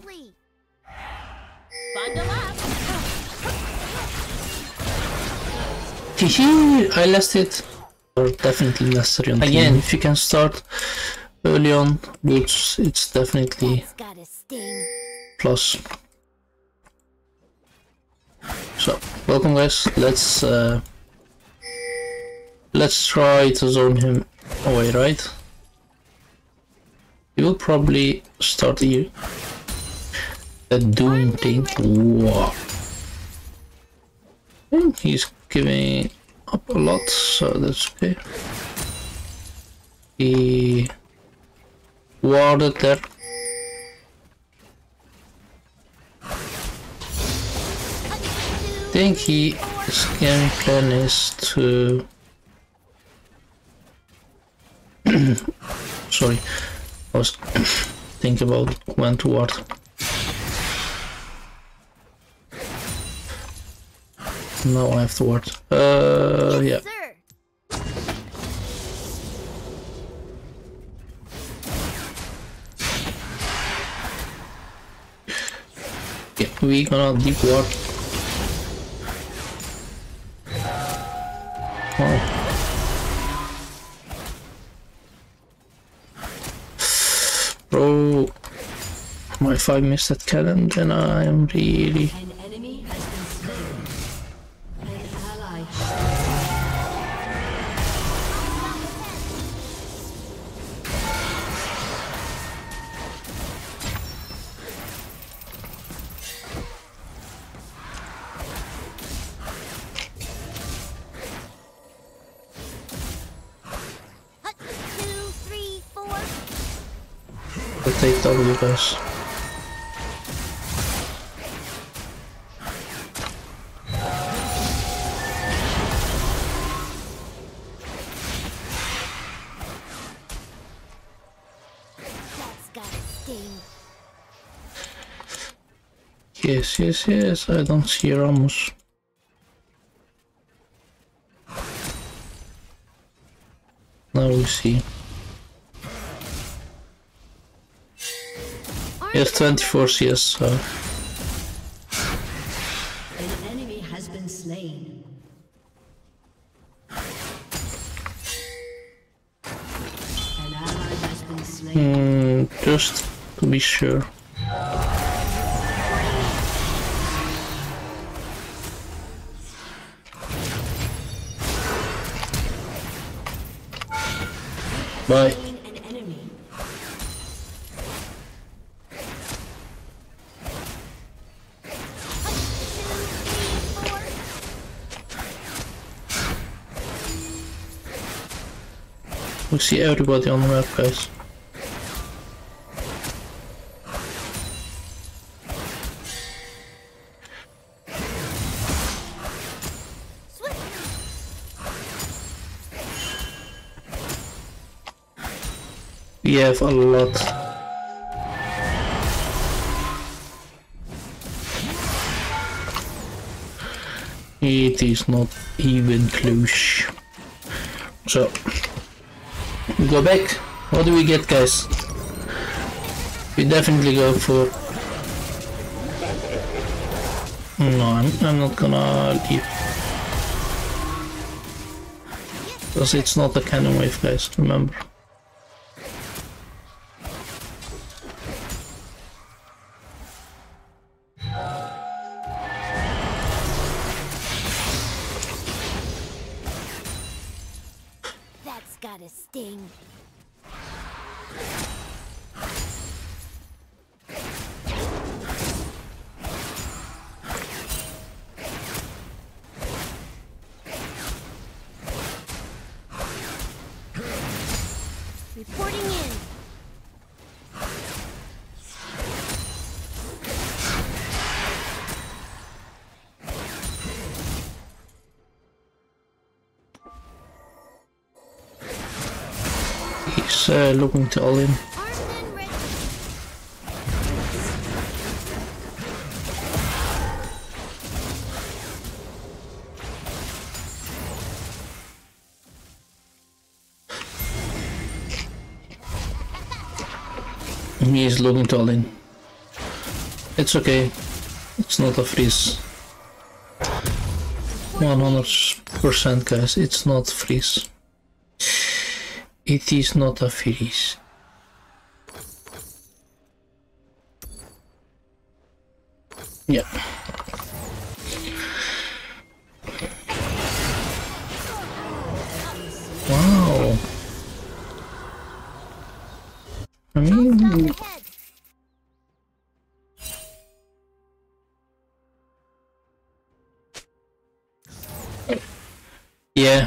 Flee. Bundle up. Hehe, I lost it. Or definitely lesser on Again, if you can start early on boots, it's definitely That's gotta sting. plus. So, welcome guys. Let's uh, let's try to zone him away, right? He will probably start here. Doom thing. And he's giving up a lot, so that's okay. He warded there. think he his game plan is to sorry I was thinking about when to ward now I have to ward uh yeah. Sir. yeah we gonna deep ward oh Bro, my if I miss that cannon, then I am really take W. That's. Yes, yes, yes, I don't see Rammus. Now we see. Yes, 24 CS, so An enemy has been slain. An ally has been slain. mm, just to be sure. Bye. We see everybody on the map, guys. We have a lot. It is not even close. So, go back. What do we get, guys? We definitely go for. No, I'm, I'm not gonna leave. Because it's not a cannon wave, guys, remember. Uh, looking to all in. He is looking to all in. It's okay. It's not a freeze. 100% guys, it's not freeze. It is not a freeze. Yeah. Wow. I mean, yeah.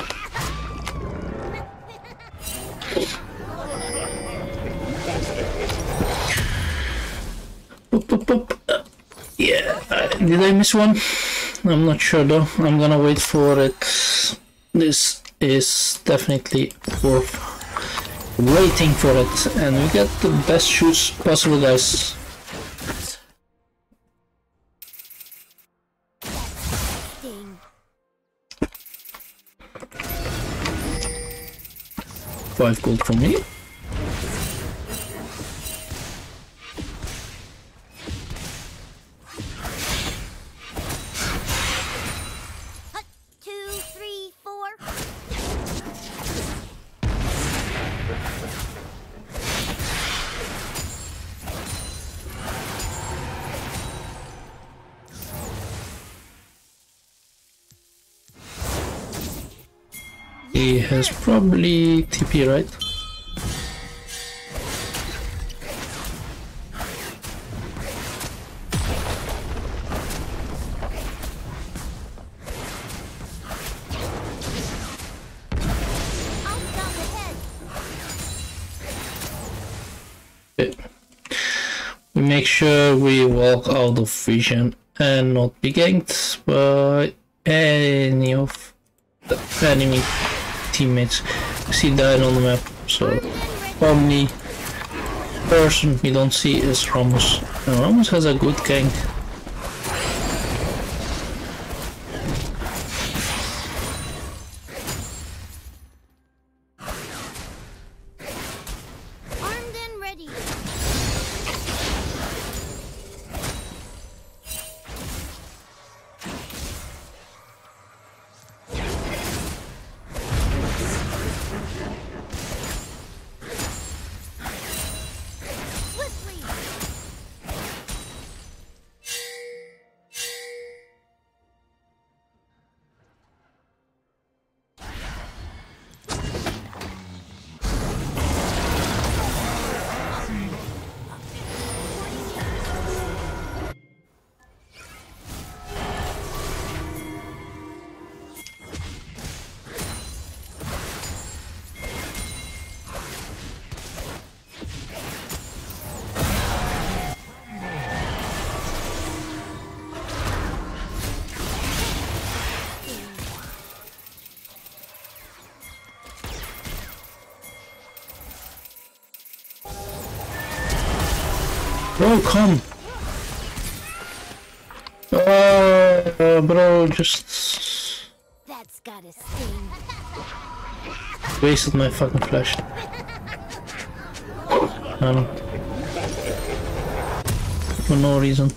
did I miss one? I'm not sure though. I'm gonna wait for it. This is definitely worth waiting for it, and we get the best shoots possible, guys. Five gold for me. He probably TP, right? We make sure we walk out of vision and not be ganked by any of the enemy teammates. See that on the map, so only person we don't see is Rammus. And Rammus has a good gank. Bro, come! Uh, bro, just... That's gotta sting. Wasted my fucking flash. Um, for no reason.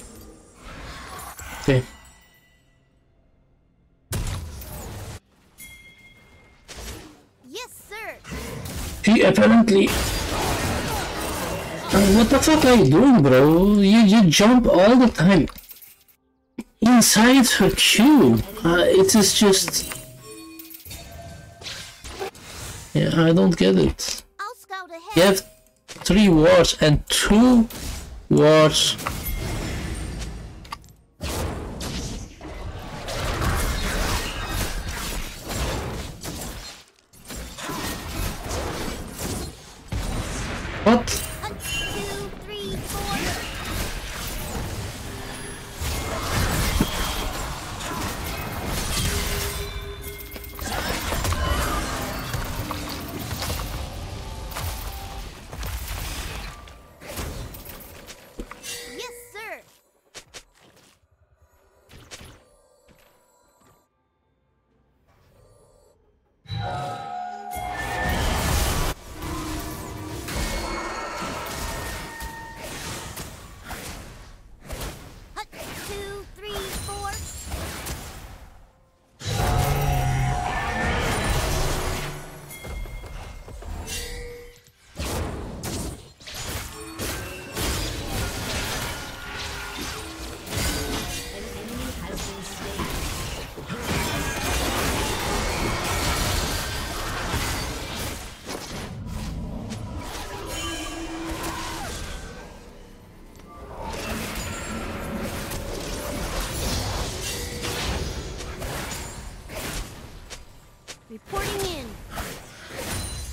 Okay. Yes, sir. She apparently. What the fuck are you doing, bro? You you jump all the time inside her queue. Uh, it is just. Yeah, I don't get it. I'll scout ahead. You have three wars and two wars.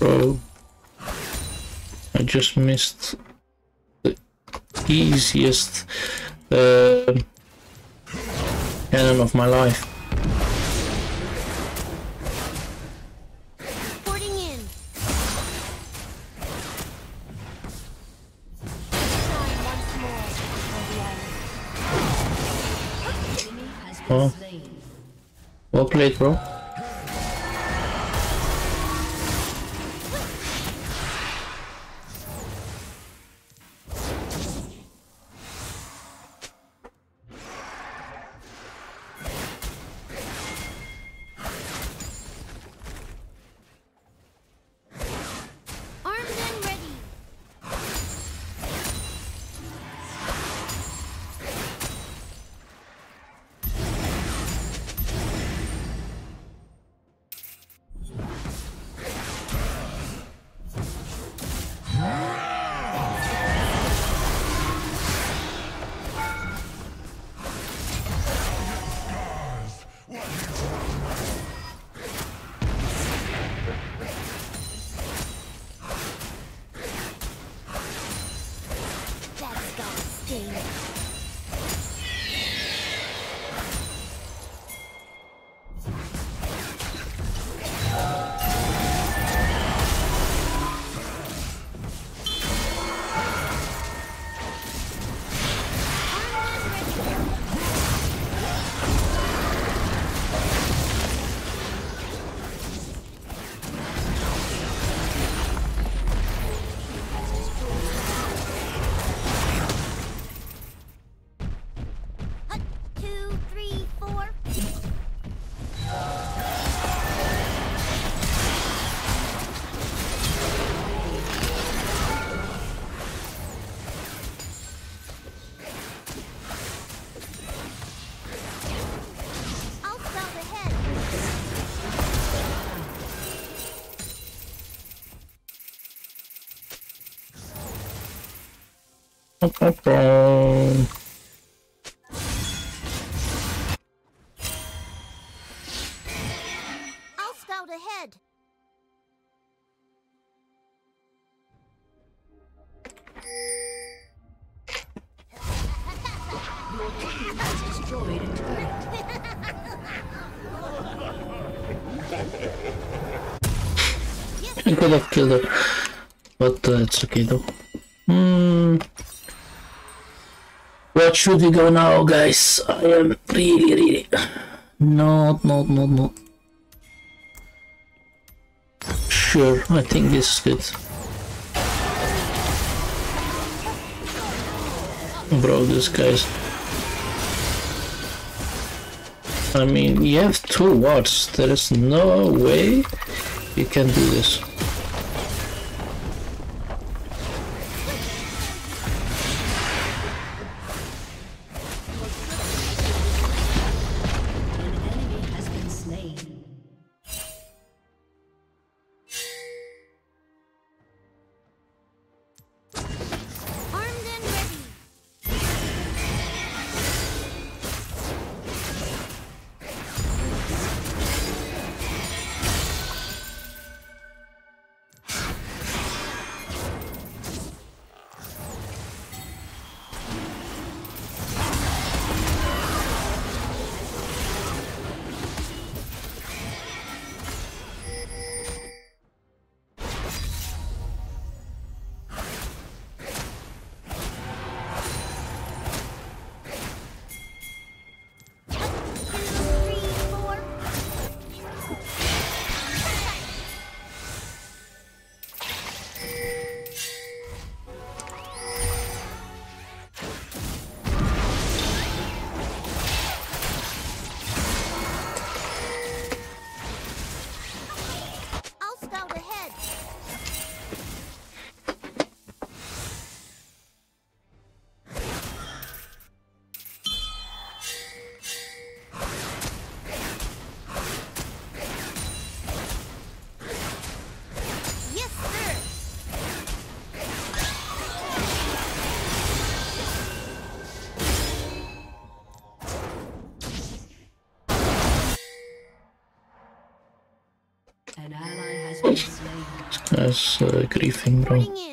Bro. I just missed the easiest uh, cannon of my life. Reporting in. Shine once more before the island. Enemy has been Oh. Well played, bro. I'll scout ahead. I could have killed her, but uh, it's okay though. Hmm. Where should we go now, guys? I am really, really not, not, not, not Sure, I think this is good. Bro, this guy's... I mean, you have two wards. There is no way you can do this. Guy's uh, griefing, bro.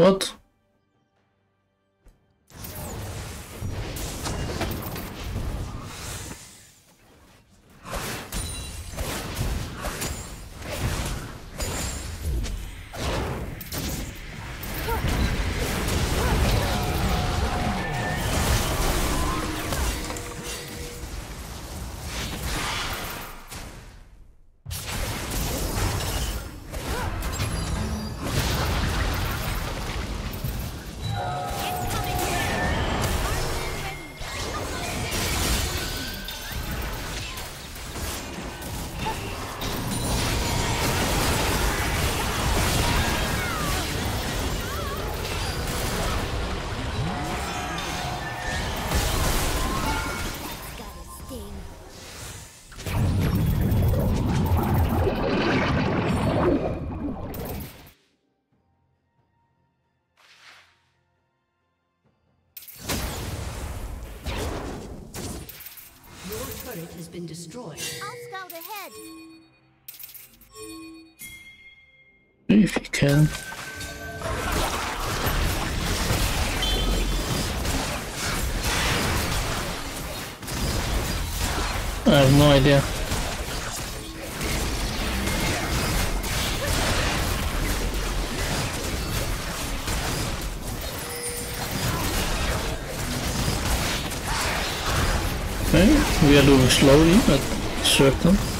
moto destroyed. I'll scout ahead. If you can. I have no idea. Okay, we are doing slowly, but certain.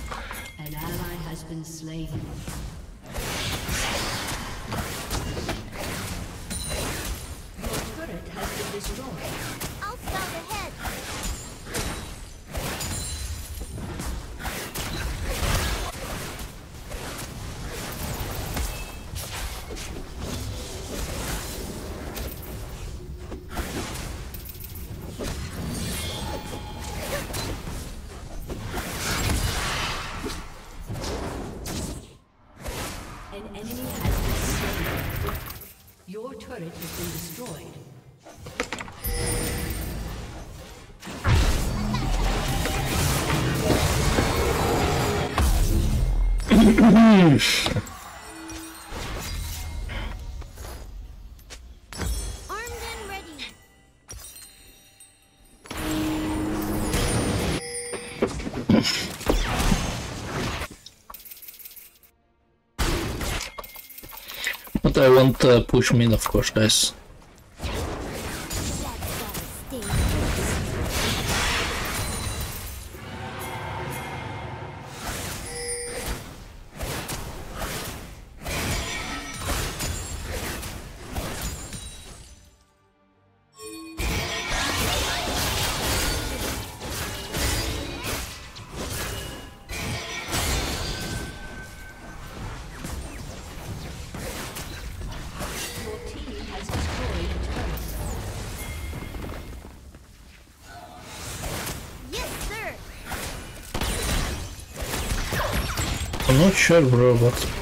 turret has been destroyed. Armed uh, push mid, of course, guys. Not sure, bro, but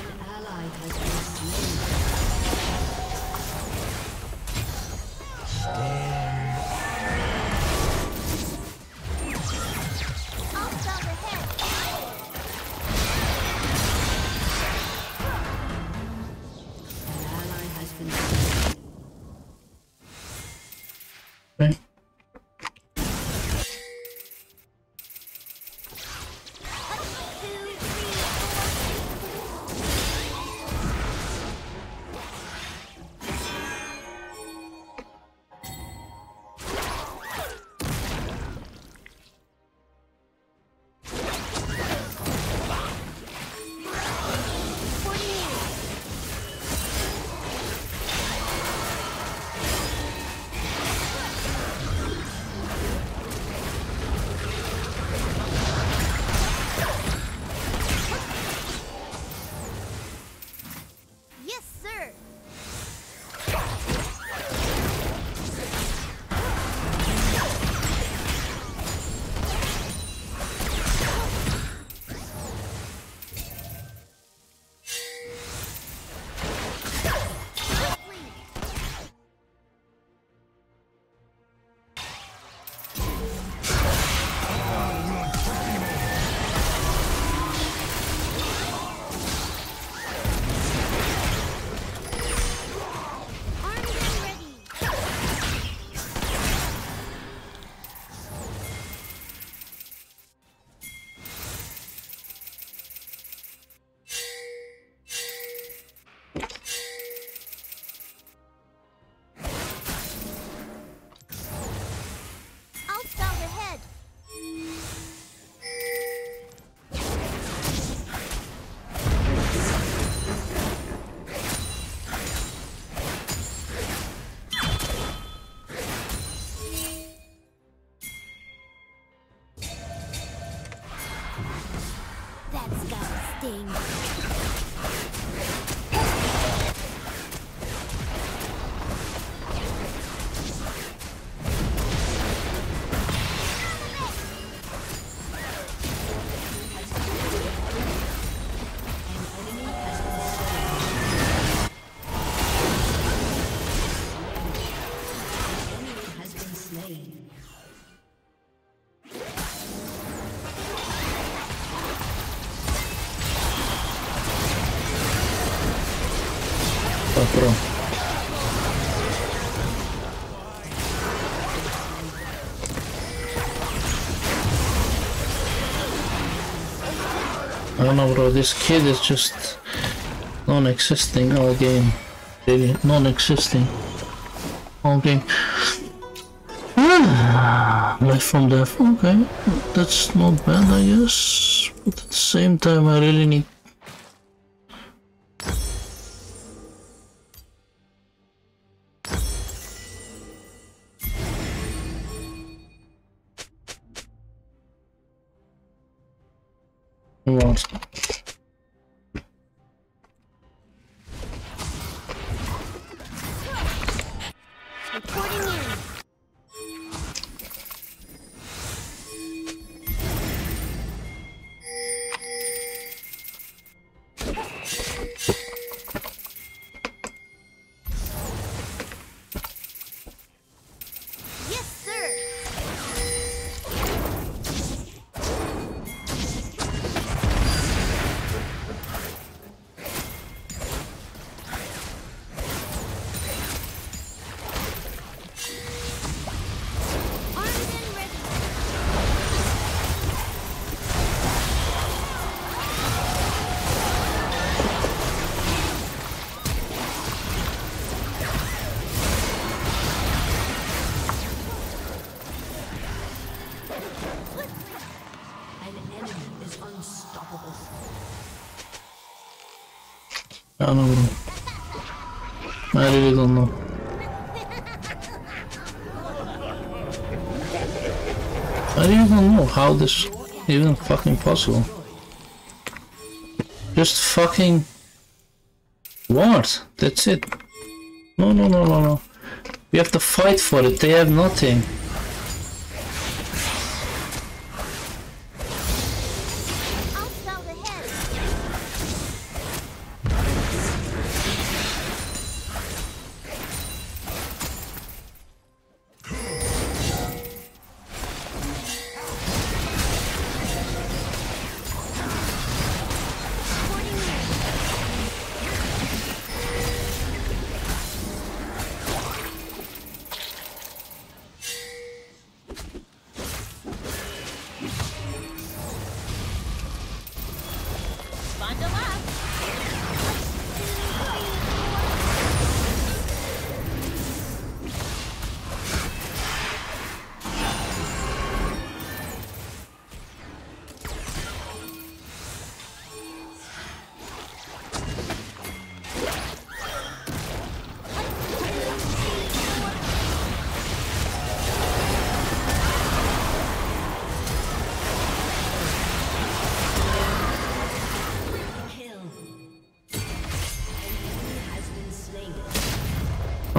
I don't know, bro. This kid is just non-existing all game. Really, non-existing all game. Life from death. Okay, that's not bad, I guess. But at the same time, I really need. What? How this even fucking possible. Just fucking what? That's it. No no no no no. We have to fight for it. They have nothing.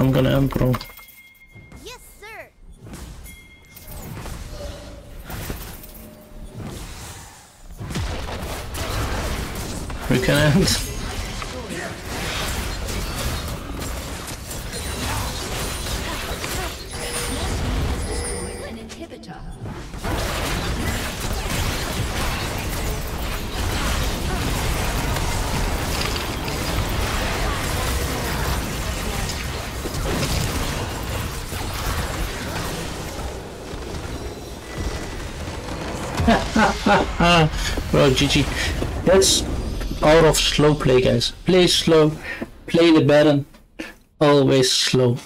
I'm gonna end bro. Yes, sir. We can end. Bro, GG. That's out of slow play, guys. Play slow. Play the Baron. Always slow.